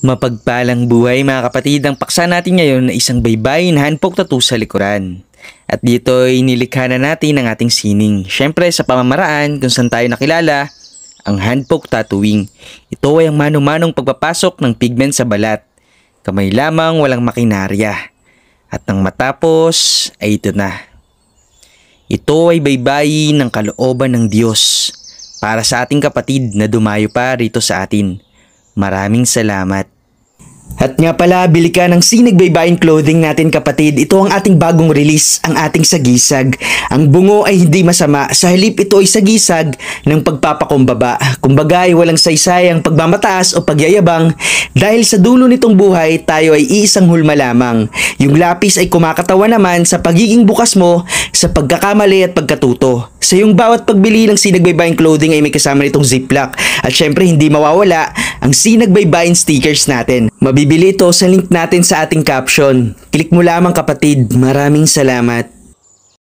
Mapagpalang buhay mga kapatid, ang paksa natin ngayon ay isang baybayin handpoke tattoo sa likuran. At dito ay nilikha na natin ang ating sining. Siyempre sa pamamaraan kung saan tayo nakilala, ang handpoke tattooing. Ito ay ang mano-manong pagpapasok ng pigment sa balat. Kamay lamang walang makinarya. At nang matapos ay ito na. Ito ay baybayin ng kalooban ng Diyos para sa ating kapatid na dumayo pa rito sa atin. Maraming salamat. At nga pala, bili ka ng Sinag Baybayin Clothing natin kapatid. Ito ang ating bagong release, ang ating sagisag. Ang bungo ay hindi masama. Sa halip ito ay sagisag ng pagpapakumbaba. Kumbaga ay walang saysay ang pagmamataas o pagyayabang. Dahil sa dulo nitong buhay, tayo ay iisang hulma lamang. Yung lapis ay kumakatawa naman sa pagiging bukas mo sa pagkakamali at pagkatuto. Sa yung bawat pagbili ng Sinag Baybayin Clothing ay may kasama nitong ziplock. At syempre hindi mawawala ang Sinag Baybayin stickers natin. Mabibili ito sa link natin sa ating caption. Click mo lamang kapatid. Maraming salamat.